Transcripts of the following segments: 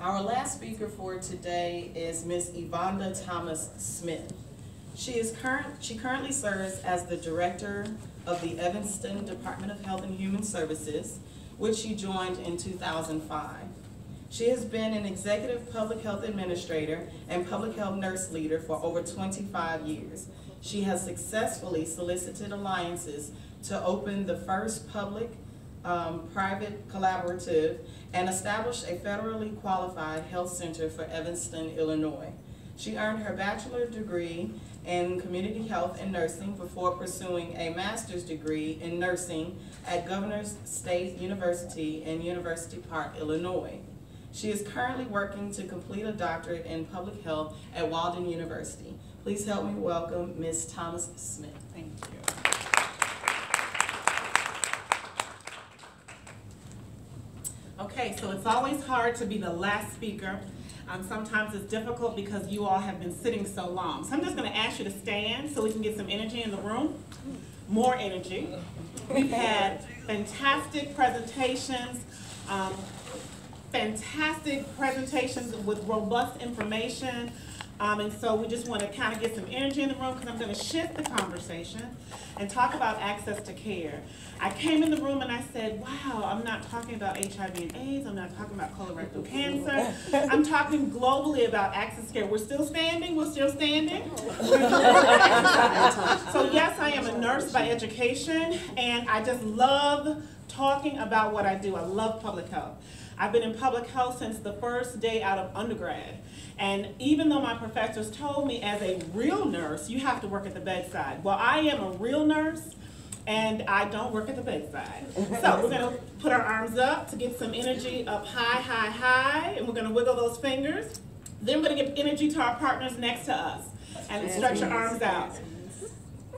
Our last speaker for today is Ms. Evonda Thomas Smith. She is current, she currently serves as the Director of the Evanston Department of Health and Human Services, which she joined in 2005. She has been an executive public health administrator and public health nurse leader for over 25 years. She has successfully solicited alliances to open the first public um, private collaborative and established a federally qualified health center for Evanston, Illinois. She earned her bachelor's degree in community health and nursing before pursuing a master's degree in nursing at Governor's State University in University Park, Illinois. She is currently working to complete a doctorate in public health at Walden University. Please help me welcome Ms. Thomas Smith. Thank you. Okay, so it's always hard to be the last speaker. Um, sometimes it's difficult because you all have been sitting so long. So I'm just going to ask you to stand so we can get some energy in the room. More energy. We've had fantastic presentations, um, fantastic presentations with robust information. Um, and so we just want to kind of get some energy in the room because I'm going to shift the conversation and talk about access to care. I came in the room and I said, wow, I'm not talking about HIV and AIDS, I'm not talking about colorectal cancer, I'm talking globally about access to care. We're still standing, we're still standing. so yes, I am a nurse by education and I just love talking about what I do. I love public health. I've been in public health since the first day out of undergrad. And even though my professors told me as a real nurse, you have to work at the bedside. Well, I am a real nurse and I don't work at the bedside. So we're gonna put our arms up to get some energy up high, high, high, and we're gonna wiggle those fingers. Then we're gonna give energy to our partners next to us and stretch your arms out.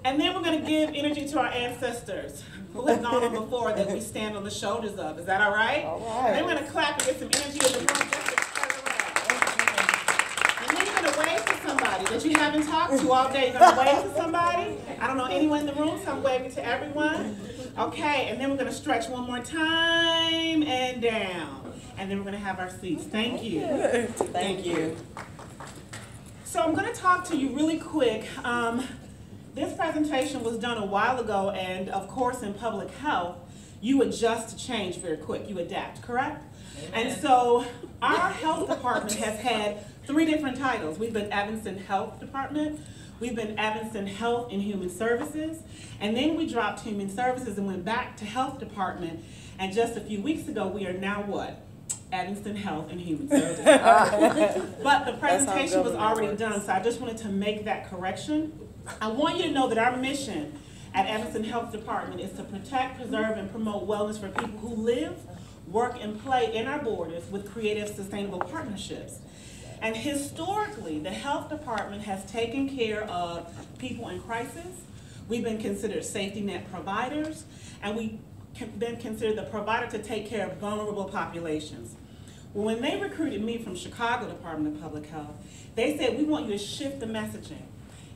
And then we're gonna give energy to our ancestors who have gone on before that we stand on the shoulders of. Is that all right? All right. Then we're gonna clap and get some energy in the room. just to spread around. And then you're gonna wave to somebody that you haven't talked to all day. You're gonna wave to somebody. I don't know anyone in the room, so I'm waving to everyone. Okay, and then we're gonna stretch one more time and down. And then we're gonna have our seats. Thank you. Thank you. So I'm gonna talk to you really quick. Um, this presentation was done a while ago, and of course, in public health, you adjust to change very quick. You adapt, correct? And so our health department has had three different titles. We've been Evanston Health Department, we've been Evanston Health and Human Services, and then we dropped Human Services and went back to Health Department. And just a few weeks ago, we are now what? Evanston Health and Human Services. but the presentation was already done, so I just wanted to make that correction. I want you to know that our mission at Evanston Health Department is to protect, preserve, and promote wellness for people who live, work, and play in our borders with creative, sustainable partnerships. And historically, the health department has taken care of people in crisis. We've been considered safety net providers, and we've been considered the provider to take care of vulnerable populations. When they recruited me from Chicago Department of Public Health, they said, we want you to shift the messaging.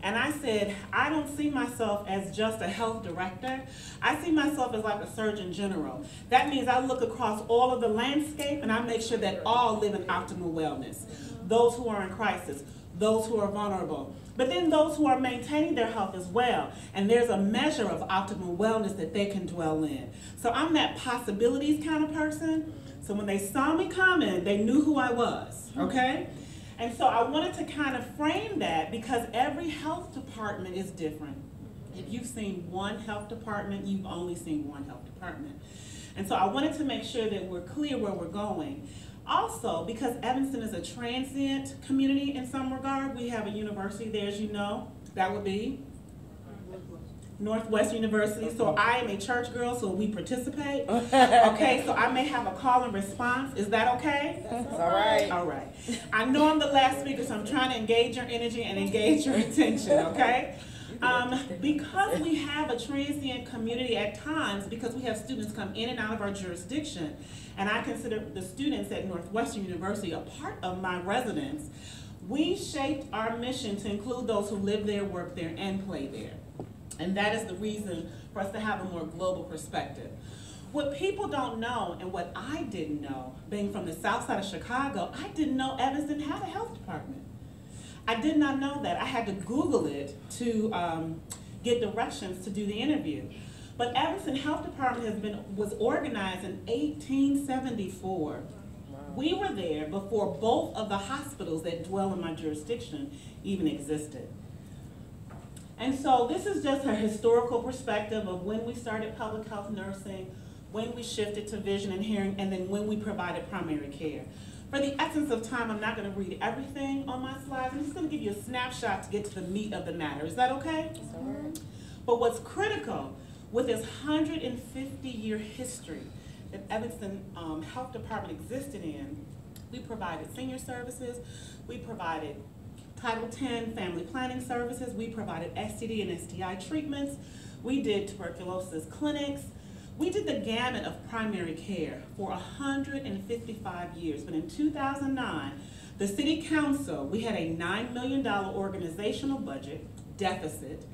And I said, I don't see myself as just a health director. I see myself as like a surgeon general. That means I look across all of the landscape and I make sure that all live in optimal wellness. Those who are in crisis, those who are vulnerable, but then those who are maintaining their health as well. And there's a measure of optimal wellness that they can dwell in. So I'm that possibilities kind of person. So when they saw me coming, they knew who I was, okay? And so I wanted to kind of frame that because every health department is different. If you've seen one health department, you've only seen one health department. And so I wanted to make sure that we're clear where we're going. Also, because Evanston is a transient community in some regard, we have a university there, as you know. That would be Northwest University. So I am a church girl, so we participate. Okay, so I may have a call and response. Is that okay? That's All right. All right. I know I'm the last speaker, so I'm trying to engage your energy and engage your attention, okay? Um, because we have a transient community at times, because we have students come in and out of our jurisdiction, and I consider the students at Northwestern University a part of my residence, we shaped our mission to include those who live there, work there, and play there. And that is the reason for us to have a more global perspective. what people don't know and what I didn't know, being from the south side of Chicago, I didn't know Evanston had a health department. I did not know that. I had to Google it to um, get directions to do the interview. But Evanston Health Department has been was organized in 1874. We were there before both of the hospitals that dwell in my jurisdiction even existed. And so this is just a historical perspective of when we started public health nursing, when we shifted to vision and hearing, and then when we provided primary care. For the essence of time, I'm not going to read everything on my slides. I'm just going to give you a snapshot to get to the meat of the matter. Is that okay? But what's critical with this 150 year history that Evanston um, Health Department existed in, we provided senior services, we provided Title X family planning services, we provided STD and STI treatments, we did tuberculosis clinics, we did the gamut of primary care for 155 years, but in 2009, the City Council, we had a $9 million organizational budget deficit.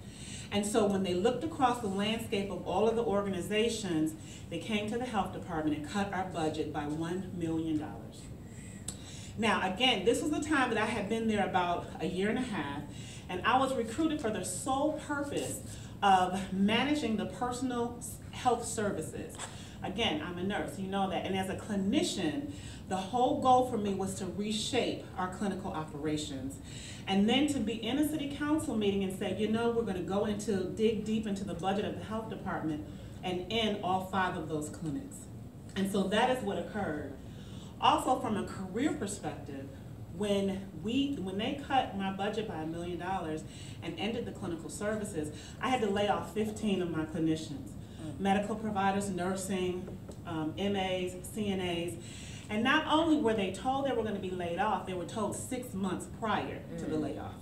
And so when they looked across the landscape of all of the organizations, they came to the health department and cut our budget by $1 million. Now, again, this was the time that I had been there about a year and a half, and I was recruited for the sole purpose of managing the personal health services. Again, I'm a nurse, you know that. And as a clinician, the whole goal for me was to reshape our clinical operations. And then to be in a city council meeting and say, you know, we're going to go into, dig deep into the budget of the health department and end all five of those clinics. And so that is what occurred. Also, from a career perspective, when we when they cut my budget by a million dollars and ended the clinical services, I had to lay off 15 of my clinicians medical providers, nursing, um, MAs, CNAs. And not only were they told they were going to be laid off, they were told six months prior to the layoff.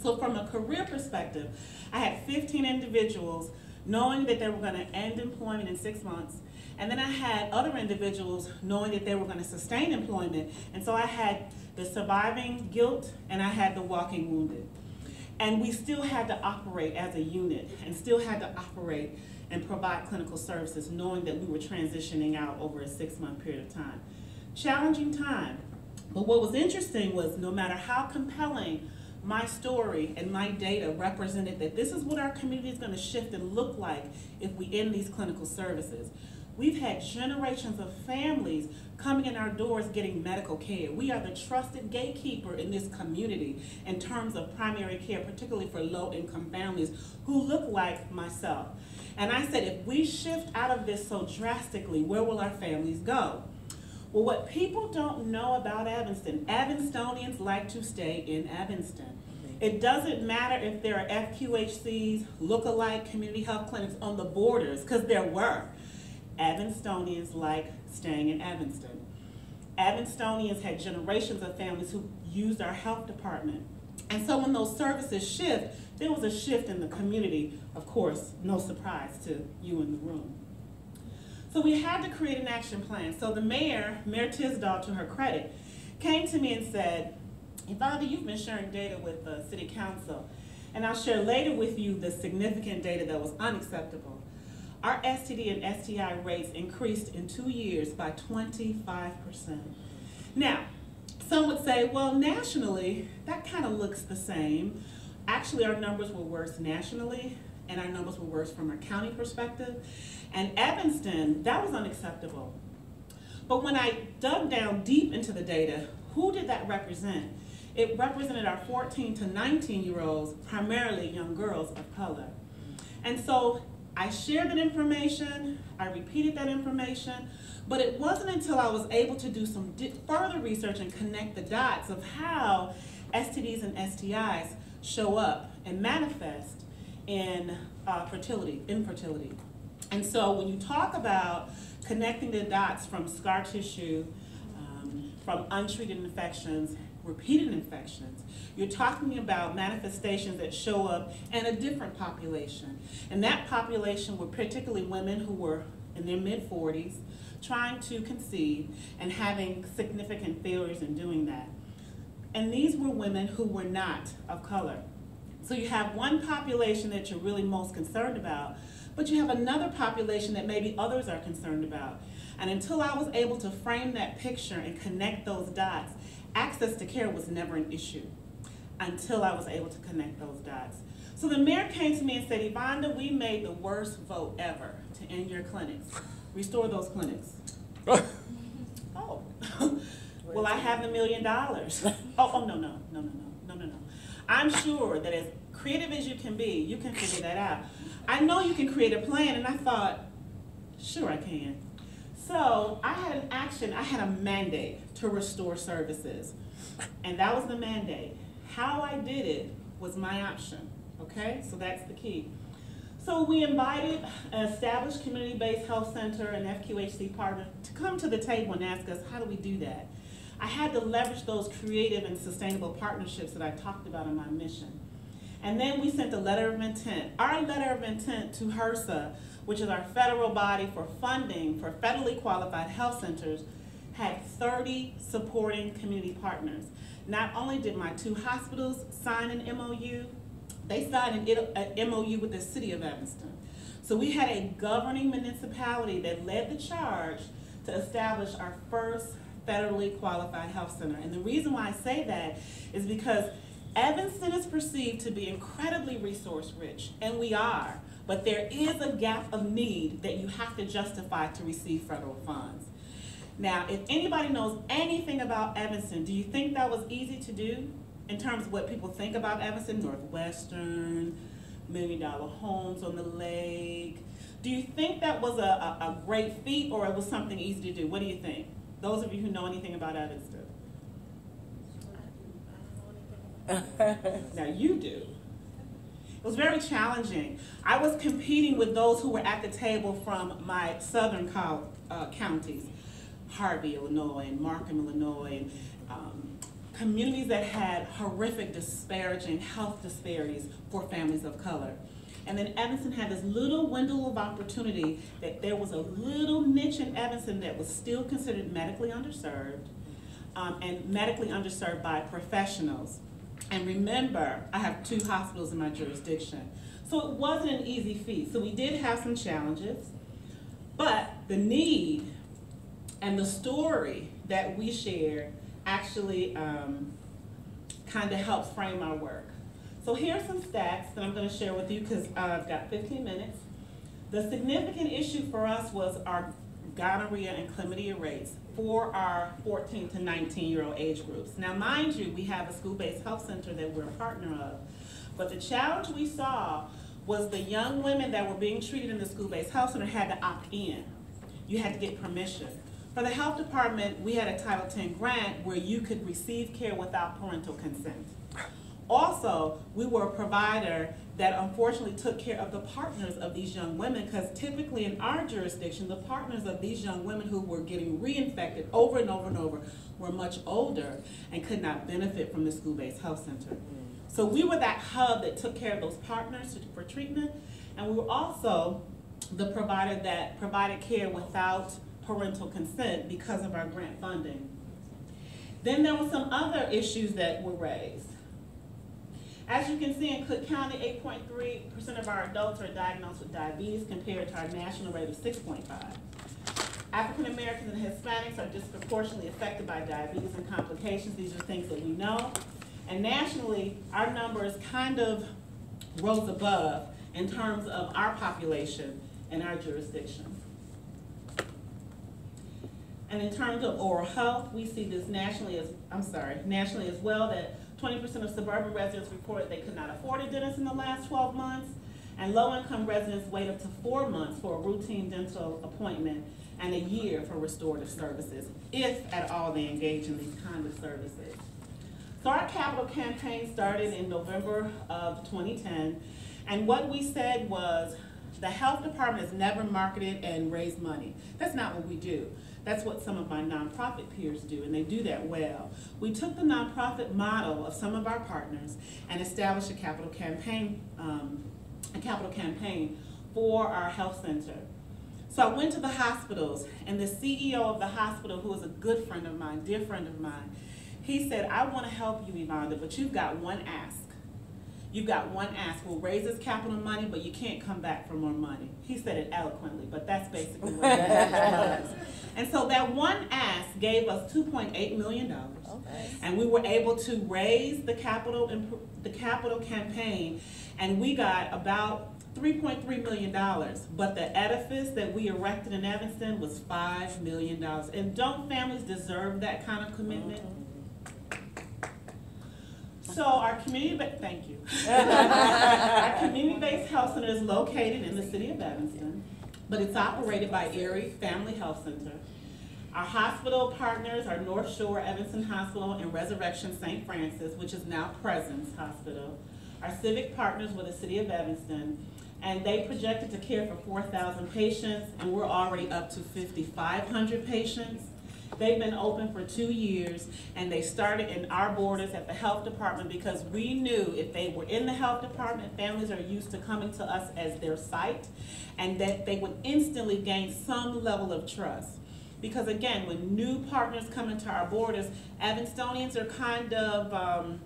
So from a career perspective, I had 15 individuals knowing that they were going to end employment in six months. And then I had other individuals knowing that they were going to sustain employment. And so I had the surviving guilt and I had the walking wounded. And we still had to operate as a unit and still had to operate and provide clinical services knowing that we were transitioning out over a six month period of time. Challenging time. But what was interesting was no matter how compelling my story and my data represented that this is what our community is going to shift and look like if we end these clinical services. We've had generations of families coming in our doors getting medical care. We are the trusted gatekeeper in this community in terms of primary care, particularly for low income families who look like myself. And I said, if we shift out of this so drastically, where will our families go? Well, what people don't know about Evanston, Evanstonians like to stay in Evanston. It doesn't matter if there are FQHCs, look-alike community health clinics on the borders, because there were. Evanstonians like staying in Evanston. Evanstonians had generations of families who used our health department. And so when those services shift, there was a shift in the community, of course, no surprise to you in the room. So we had to create an action plan. So the mayor, Mayor Tisdahl, to her credit, came to me and said, Yvonne, you've been sharing data with the city council, and I'll share later with you the significant data that was unacceptable. Our STD and STI rates increased in two years by 25%. Now, some would say, well, nationally, that kind of looks the same. Actually, our numbers were worse nationally, and our numbers were worse from a county perspective. And Evanston, that was unacceptable. But when I dug down deep into the data, who did that represent? It represented our 14 to 19 year olds, primarily young girls of color. And so I shared that information, I repeated that information, but it wasn't until I was able to do some further research and connect the dots of how STDs and STIs show up and manifest in uh, fertility, infertility. And so when you talk about connecting the dots from scar tissue, um, from untreated infections, repeated infections, you're talking about manifestations that show up in a different population. And that population were particularly women who were in their mid 40s, trying to conceive and having significant failures in doing that. And these were women who were not of color. So you have one population that you're really most concerned about, but you have another population that maybe others are concerned about. And until I was able to frame that picture and connect those dots, access to care was never an issue until I was able to connect those dots. So the mayor came to me and said, Evonda, we made the worst vote ever to end your clinics. Restore those clinics. oh. Will I have the million dollars? Oh, oh, no, no, no, no, no, no, no, no. I'm sure that as creative as you can be, you can figure that out. I know you can create a plan, and I thought, sure I can. So I had an action, I had a mandate to restore services. And that was the mandate. How I did it was my option, okay? So that's the key. So we invited an established community-based health center and FQHC partner to come to the table and ask us, how do we do that? I had to leverage those creative and sustainable partnerships that I talked about in my mission. And then we sent a letter of intent. Our letter of intent to HRSA, which is our federal body for funding for federally qualified health centers, had 30 supporting community partners. Not only did my two hospitals sign an MOU, they signed an MOU with the city of Evanston. So we had a governing municipality that led the charge to establish our first federally qualified health center. And the reason why I say that is because Evanston is perceived to be incredibly resource rich, and we are, but there is a gap of need that you have to justify to receive federal funds. Now, if anybody knows anything about Evanston, do you think that was easy to do in terms of what people think about Evanston? Northwestern, million dollar homes on the lake. Do you think that was a, a, a great feat or it was something easy to do? What do you think? Those of you who know anything about Evanston. now you do. It was very challenging. I was competing with those who were at the table from my southern uh, counties, Harvey, Illinois, and Markham, Illinois, and um, communities that had horrific disparaging health disparities for families of color. And then Evanston had this little window of opportunity that there was a little niche in Evanston that was still considered medically underserved um, and medically underserved by professionals. And remember, I have two hospitals in my jurisdiction. So it wasn't an easy feat. So we did have some challenges, but the need and the story that we shared actually um, kind of helps frame our work. So here are some stats that I'm going to share with you because I've got 15 minutes. The significant issue for us was our gonorrhea and chlamydia rates for our 14 to 19 year old age groups. Now mind you, we have a school-based health center that we're a partner of, but the challenge we saw was the young women that were being treated in the school-based health center had to opt in. You had to get permission. For the health department, we had a Title X grant where you could receive care without parental consent. Also, we were a provider that unfortunately took care of the partners of these young women because typically in our jurisdiction, the partners of these young women who were getting reinfected over and over and over were much older and could not benefit from the school-based health center. Mm. So we were that hub that took care of those partners for treatment, and we were also the provider that provided care without parental consent because of our grant funding. Then there were some other issues that were raised. As you can see in Cook County, 8.3% of our adults are diagnosed with diabetes compared to our national rate of 6.5. African Americans and Hispanics are disproportionately affected by diabetes and complications. These are things that we know. And nationally, our numbers kind of rose above in terms of our population and our jurisdiction. And in terms of oral health, we see this nationally as, I'm sorry, nationally as well that 20% of suburban residents reported they could not afford a dentist in the last 12 months, and low-income residents wait up to four months for a routine dental appointment and a year for restorative services, if at all they engage in these kind of services. So our capital campaign started in November of 2010, and what we said was the health department has never marketed and raised money. That's not what we do. That's what some of my nonprofit peers do, and they do that well. We took the nonprofit model of some of our partners and established a capital campaign, um, a capital campaign for our health center. So I went to the hospitals, and the CEO of the hospital, who is a good friend of mine, dear friend of mine, he said, I want to help you, Evonda, but you've got one ask. You've got one ask, we'll raise this capital money, but you can't come back for more money. He said it eloquently, but that's basically what it was. And so that one ask gave us two point eight million dollars. Oh, okay. And we were able to raise the capital, the capital campaign, and we got about three point three million dollars. But the edifice that we erected in Evanston was five million dollars. And don't families deserve that kind of commitment? Mm-hmm. So our community, ba- thank you. Our community-based health center is located in the city of Evanston, but it's operated by Erie Family Health Center. Our hospital partners are North Shore Evanston Hospital and Resurrection St. Francis, which is now Presence Hospital. Our civic partners were the city of Evanston, and they projected to care for four thousand patients, and we're already up to fifty-five hundred patients. They've been open for two years, and they started in our borders at the health department because we knew if they were in the health department, families are used to coming to us as their site, and that they would instantly gain some level of trust. Because again, when new partners come into our borders, Evanstonians are kind of, um,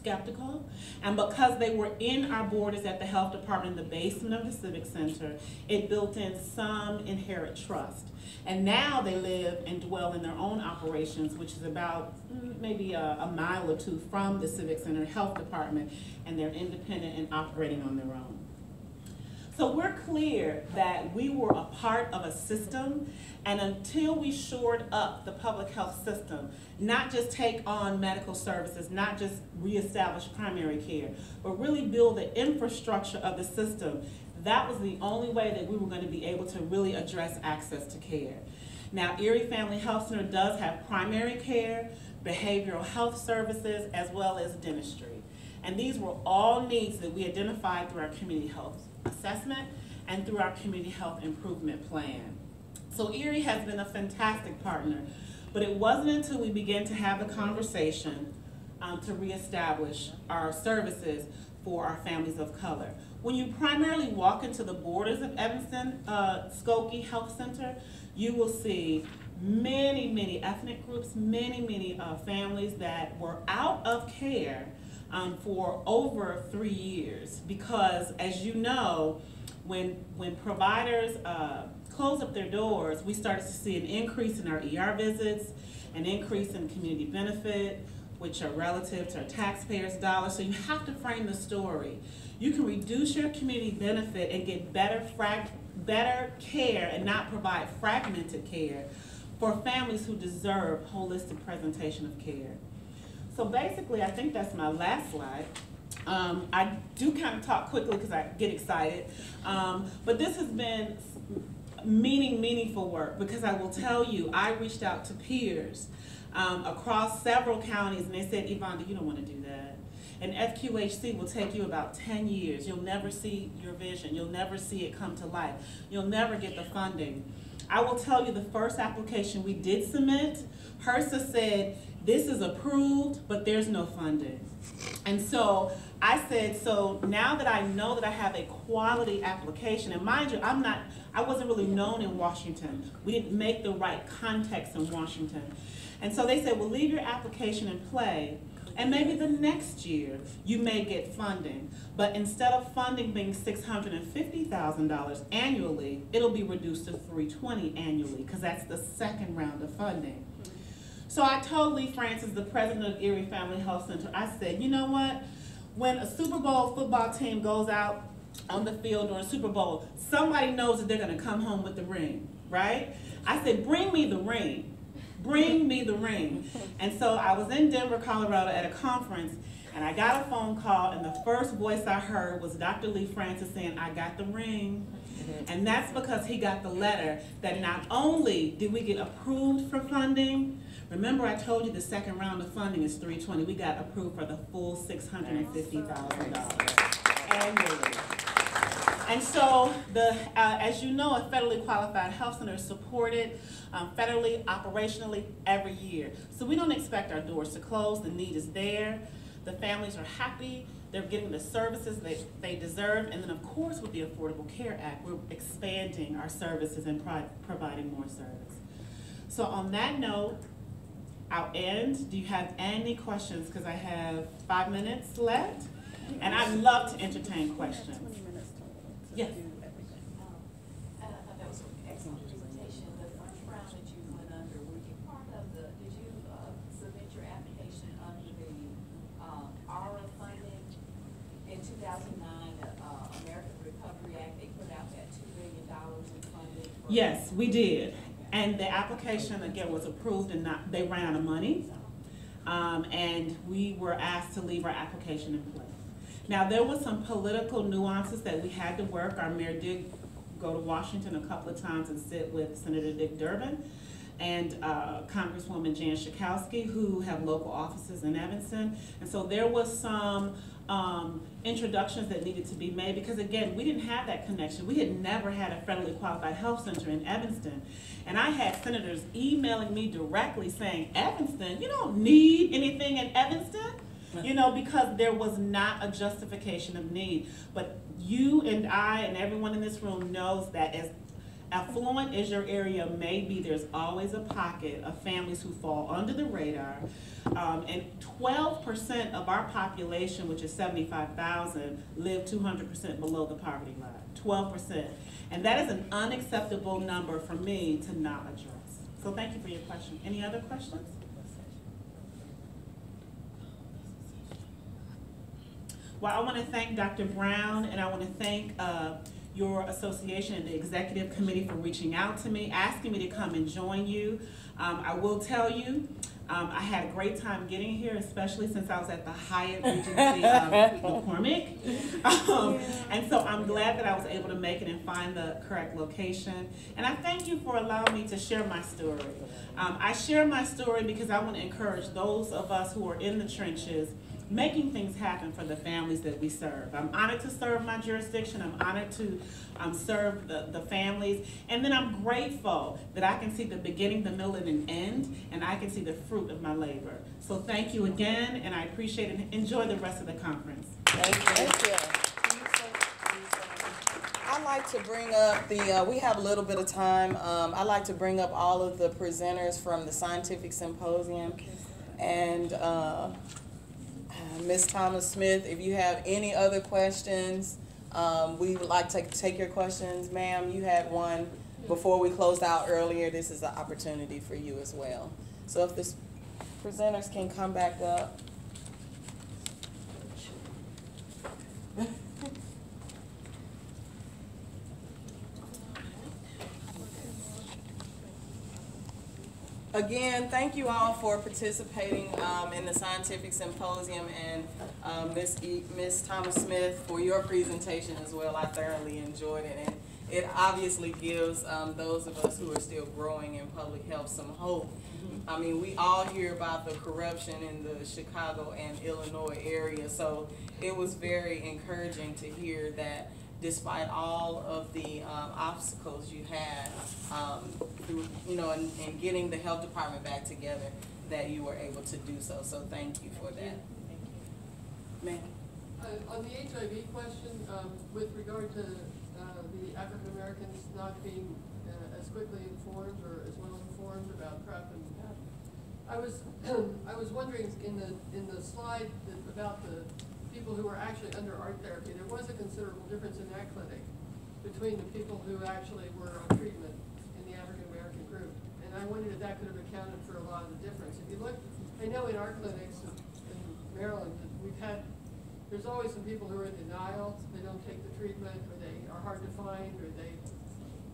skeptical. And because they were in our borders at the health department in the basement of the civic center, it built in some inherent trust. And now they live and dwell in their own operations, which is about mm, maybe a, a mile or two from the civic center health department, and they're independent and operating on their own. So we're clear that we were a part of a system, and until we shored up the public health system, not just take on medical services, not just reestablish primary care, but really build the infrastructure of the system, that was the only way that we were going to be able to really address access to care. Now, Erie Family Health Center does have primary care, behavioral health services, as well as dentistry. And these were all needs that we identified through our community health assessment and through our community health improvement plan. So Erie has been a fantastic partner, but it wasn't until we began to have the conversation um, to reestablish our services for our families of color. When you primarily walk into the borders of Evanston, uh, Skokie Health Center, you will see many, many ethnic groups, many, many uh, families that were out of care um, for over three years because, as you know, when when providers uh, close up their doors, we started to see an increase in our ER visits, an increase in community benefit, which are relative to our taxpayers' dollars. So you have to frame the story. You can reduce your community benefit and get better frag better care and not provide fragmented care for families who deserve holistic presentation of care. So basically, I think that's my last slide. Um, I do kind of talk quickly because I get excited, um, but this has been meaning meaningful work because I will tell you, I reached out to peers um, across several counties and they said, Yvonne, you don't want to do that. And FQHC will take you about 10 years. You'll never see your vision. You'll never see it come to life. You'll never get the funding. I will tell you the first application we did submit, HRSA said, this is approved, but there's no funding. And so I said, so now that I know that I have a quality application, and mind you, I'm not, I wasn't really known in Washington. We didn't make the right context in Washington. And so they said, well, leave your application in play, and maybe the next year you may get funding. But instead of funding being $650,000 annually, it'll be reduced to 320 annually, because that's the second round of funding. So I told Lee Francis, the president of Erie Family Health Center, I said, you know what? When a Super Bowl football team goes out on the field during Super Bowl, somebody knows that they're going to come home with the ring, right? I said, bring me the ring. Bring me the ring. And so I was in Denver, Colorado at a conference, and I got a phone call, and the first voice I heard was Dr. Lee Francis saying, I got the ring. Mm-hmm. And that's because he got the letter that not only did we get approved for funding, remember I told you the second round of funding is 320. We got approved for the full $650,000 annually. And so, the, uh, as you know, a federally qualified health center is supported um, federally, operationally every year. So we don't expect our doors to close. The need is there. The families are happy. They're getting the services they, they deserve. And then, of course, with the Affordable Care Act, we're expanding our services and pro providing more service. So on that note, I'll end. Do you have any questions? Because I have five minutes left. And I'd love to entertain questions. Yes. Um, I I thought that was an excellent presentation. The first that you went under, were you part of the, did you uh, submit your application under the um, ARRA funding? In two thousand nine, the uh, American Recovery Act, they put out that two billion dollars in funding. Yes, we did. And the application, again, was approved and not, they ran out of money. Um, and we were asked to leave our application in place. Now, there was some political nuances that we had to work. Our mayor did go to Washington a couple of times and sit with Senator Dick Durbin and uh, Congresswoman Jan Schakowsky, who have local offices in Evanston. And so there was some um, introductions that needed to be made because again, we didn't have that connection. We had never had a federally qualified health center in Evanston. And I had senators emailing me directly saying, Evanston, you don't need anything in Evanston. You know, because there was not a justification of need. But you and I and everyone in this room knows that as affluent as your area may be, there's always a pocket of families who fall under the radar. Um, and twelve percent of our population, which is seventy-five thousand, live two hundred percent below the poverty line. Twelve percent. And that is an unacceptable number for me to not address. So thank you for your question. Any other questions? Well, I want to thank Dr. Brown and I want to thank uh, your association and the executive committee for reaching out to me, asking me to come and join you. Um, I will tell you, um, I had a great time getting here, especially since I was at the Hyatt Regency of McCormick. Um, and so I'm glad that I was able to make it and find the correct location. And I thank you for allowing me to share my story. Um, I share my story because I want to encourage those of us who are in the trenches making things happen for the families that we serve. I'm honored to serve my jurisdiction. I'm honored to um, serve the, the families. And then I'm grateful that I can see the beginning, the middle, and an end, and I can see the fruit of my labor. So thank you again, and I appreciate it. Enjoy the rest of the conference. Thank you. Thank you. I'd like to bring up the, uh, we have a little bit of time. Um, I'd like to bring up all of the presenters from the scientific symposium. And, uh, Ms. Thomas Smith, if you have any other questions, um, we would like to take your questions. Ma'am, you had one before we closed out earlier. This is an opportunity for you as well. So if the presenters can come back up. Again, thank you all for participating um, in the scientific symposium and um, Ms. E. Thomas Smith for your presentation as well. I thoroughly enjoyed it and it obviously gives um, those of us who are still growing in public health some hope. I mean, we all hear about the corruption in the Chicago and Illinois area, so it was very encouraging to hear that despite all of the um, obstacles you had um, through, you know, in, in getting the health department back together, that you were able to do so. So thank you for that. Thank you. Ma'am. Uh, on the HIV question, um, with regard to uh, the African Americans not being uh, as quickly informed or as well informed about PrEP and PEP, I was I was wondering in the in the slide that, about the people who were actually under ART therapy, there was a considerable difference in that clinic between the people who actually were on treatment in the African American group. And I wondered if that could have accounted for a lot of the difference. If you look, I know in our clinics in Maryland, we've had, there's always some people who are in denial, they don't take the treatment, or they are hard to find, or they,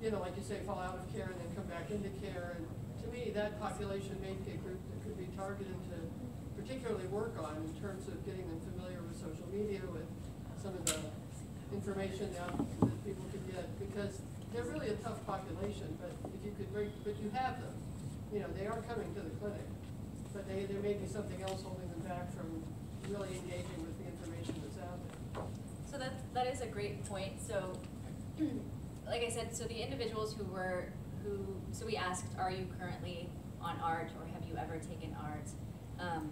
you know, like you say, fall out of care and then come back into care. And to me, that population may be a group that could be targeted to particularly work on in terms of getting them familiar with social media, with some of the information that, that people can get, because they're really a tough population, but if you could break, but you have them, you know, they are coming to the clinic, but they, there may be something else holding them back from really engaging with the information that's out there. So that, that is a great point. So, like I said, so the individuals who were, who, so we asked, are you currently on ART or have you ever taken ART? Um,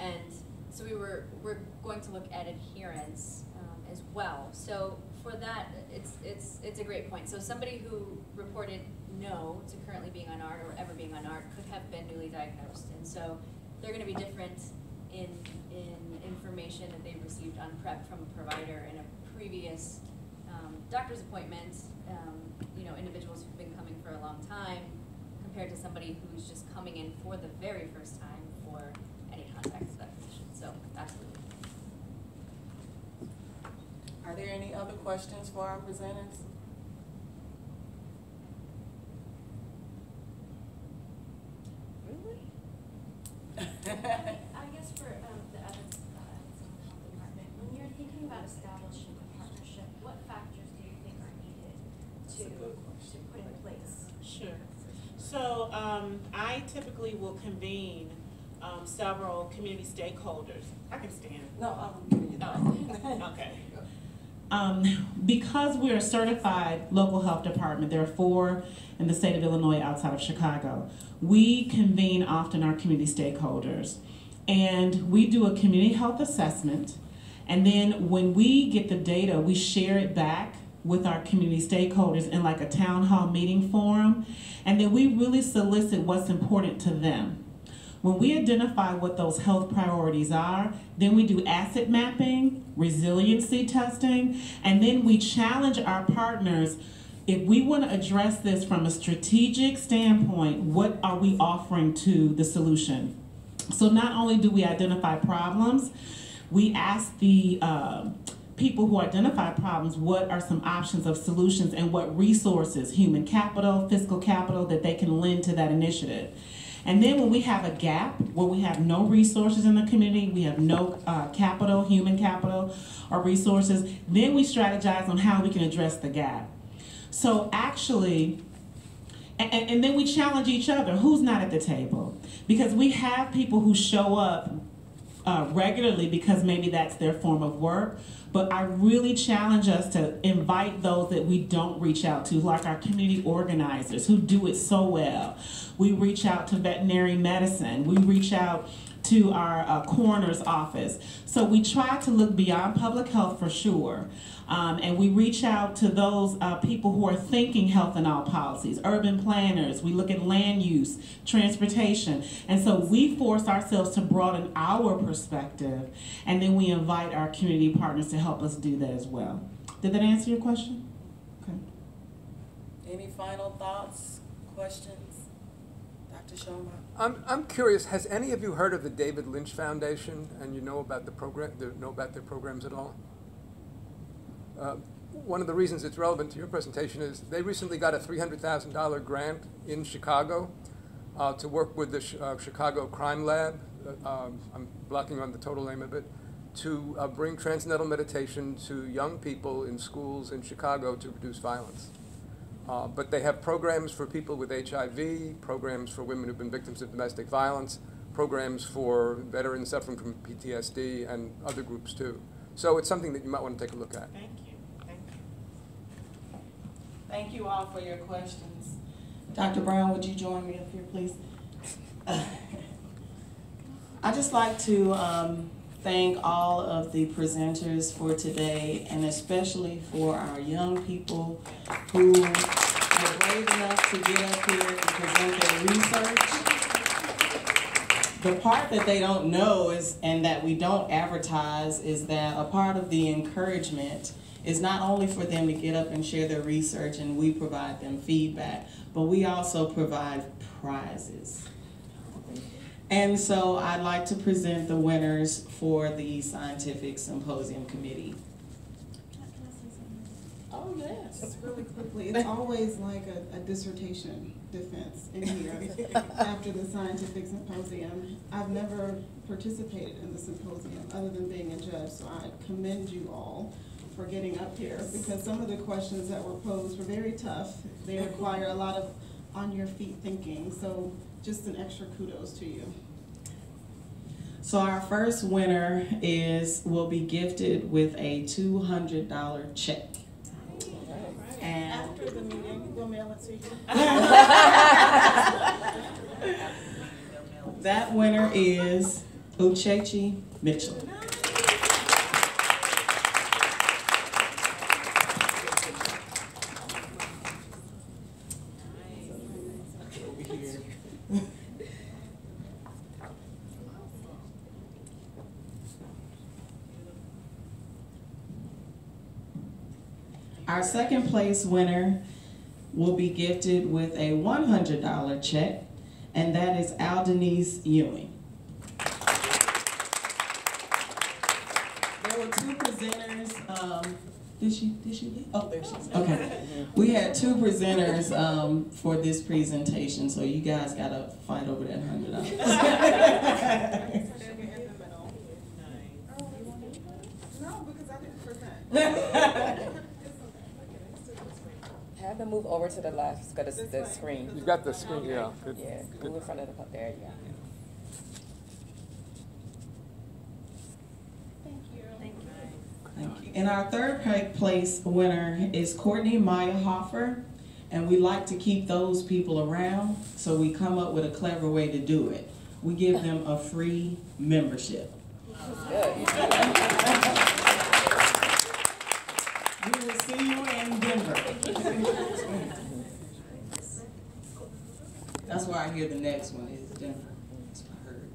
and so we were, we're going to look at adherence um, as well. So for that, it's, it's, it's a great point. So somebody who reported no to currently being on ART or ever being on ART could have been newly diagnosed. And so they're going to be different in, in information that they received on PrEP from a provider in a previous, um, doctor's appointment, um, you know, individuals who've been coming for a long time compared to somebody who's just coming in for the very first time for any contact with that physician, so absolutely. Are there any other questions for our presenters? Really? I guess for um, the Evans, uh, Health Department, when you're thinking about establishing a partnership, what factors do you think are needed to, to put in place? Sure. So, um, I typically will convene, um, several community stakeholders. I can stand. No, I'm giving you Oh, okay. Um, because we're a certified local health department, there are four in the state of Illinois outside of Chicago. We convene often our community stakeholders, and we do a community health assessment. And then when we get the data, we share it back with our community stakeholders in like a town hall meeting forum, and then we really solicit what's important to them. When we identify what those health priorities are, then we do asset mapping, resiliency testing, and then we challenge our partners. If we want to address this from a strategic standpoint, what are we offering to the solution? So not only do we identify problems, we ask the uh, people who identify problems what are some options of solutions and what resources, human capital, fiscal capital, that they can lend to that initiative. And then when we have a gap where we have no resources in the community, we have no uh, capital, human capital, or resources, then we strategize on how we can address the gap. So actually, and, and, and then we challenge each other who's not at the table. Because we have people who show up uh, regularly because maybe that's their form of work. But I really challenge us to invite those that we don't reach out to, like our community organizers who do it so well. We reach out to veterinary medicine. We reach out to our uh, coroner's office. So we try to look beyond public health for sure. Um, and we reach out to those uh, people who are thinking health and all policies, urban planners. We look at land use, transportation. And so we force ourselves to broaden our perspective. And then we invite our community partners to help us do that as well. Did that answer your question? Okay. Any final thoughts, questions? I'm, I'm curious, has any of you heard of the David Lynch Foundation and you know about the program, know about their programs at all? Uh, one of the reasons it's relevant to your presentation is they recently got a $300,000 grant in Chicago uh, to work with the uh, Chicago Crime Lab. Uh, um, I'm blocking on the total name of it to uh, bring transcendental meditation to young people in schools in Chicago to reduce violence. Uh, but they have programs for people with HIV, programs for women who've been victims of domestic violence, programs for veterans suffering from PTSD, and other groups too. So it's something that you might want to take a look at. Thank you. Thank you. Thank you all for your questions. Dr. Brown, would you join me up here, please? I'd just like to um, thank all of the presenters for today and especially for our young people who were brave enough to get up here and present their research. The part that they don't know is, and that we don't advertise, is that a part of the encouragement is not only for them to get up and share their research and we provide them feedback, but we also provide prizes. And so I'd like to present the winners for the Scientific Symposium Committee. Oh, yes, just really quickly. It's always like a, a dissertation defense in here after the scientific symposium. I've never participated in the symposium other than being a judge, so I commend you all for getting up here because some of the questions that were posed were very tough. They require a lot of on your feet thinking, so just an extra kudos to you. So our first winner is, will be gifted with a two hundred dollar check. And After the meeting, we'll mail it to you. that winner is Uchechi Mitchell. Our second place winner will be gifted with a $100 check, and that is Al Denise Ewing. There were two presenters, um, did she, did she leave? Oh, there she is, okay. We had two presenters, um, for this presentation, so you guys gotta fight over that hundred dollars. No, because I didn't present. Have them move over to the left, go to the This way. screen. You've got the screen, yeah. good, Yeah, good. move in front of the, there yeah. Thank you go. Thank you. And our third place winner is Courtney Maya Hoffer. And we like to keep those people around, so we come up with a clever way to do it. We give them a free membership. Good. We will see you in Denver. That's why I hear the next one is Denver. That's what I heard.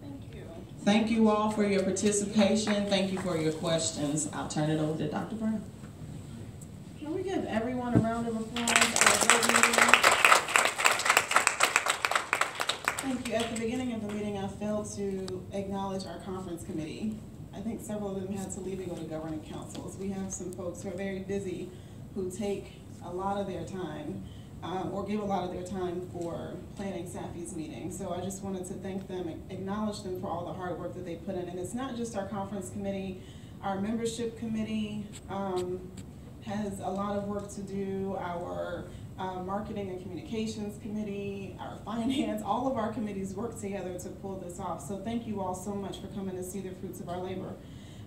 Thank you. Thank you all for your participation. Thank you for your questions. I'll turn it over to Dr. Brown. Can we give everyone a round of applause for a great meeting? Thank you. At the beginning of the meeting, I failed to acknowledge our conference committee. I think several of them had to leave and go to governing councils. We have some folks who are very busy who take a lot of their time, um, or give a lot of their time for planning SAAPHI's meeting. So I just wanted to thank them, acknowledge them for all the hard work that they put in. And it's not just our conference committee, our membership committee, um, has a lot of work to do, our uh, marketing and communications committee, our finance, all of our committees work together to pull this off. So thank you all so much for coming to see the fruits of our labor.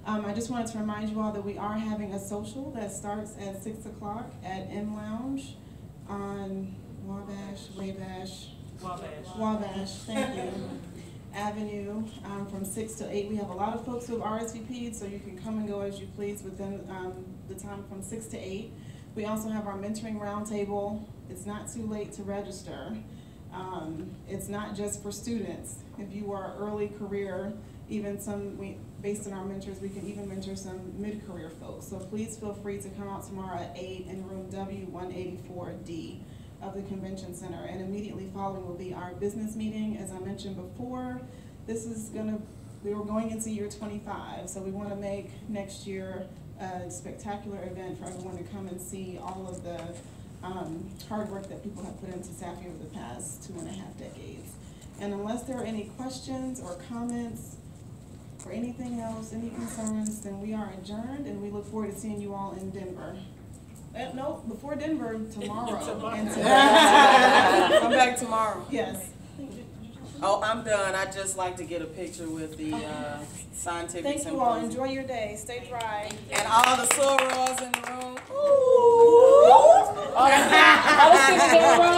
Um, I just wanted to remind you all that we are having a social that starts at six o'clock at M Lounge on Wabash, Wabash, Wabash, thank you. Avenue, um, from six to eight. We have a lot of folks who have RSVP'd, so you can come and go as you please within, um, the time from six to eight. We also have our mentoring roundtable. It's not too late to register. Um, it's not just for students. If you are early career, even some, we, based on our mentors, we can even mentor some mid-career folks. So please feel free to come out tomorrow at eight in room W one eighty-four D of the convention center. And immediately following will be our business meeting. As I mentioned before, this is gonna, we were going into year twenty-five, so we wanna make next year a spectacular event for everyone to come and see all of the, um, hard work that people have put into SAAPHI over the past two and a half decades. And unless there are any questions or comments or anything else, any concerns, then we are adjourned and we look forward to seeing you all in Denver. Uh, no, before Denver, tomorrow. and today. Come back tomorrow. Yes. Oh, I'm done. I'd just like to get a picture with the, uh, scientific Thank you all. Enjoy your day. Stay dry. And all the sorors in the room. I was thinking there were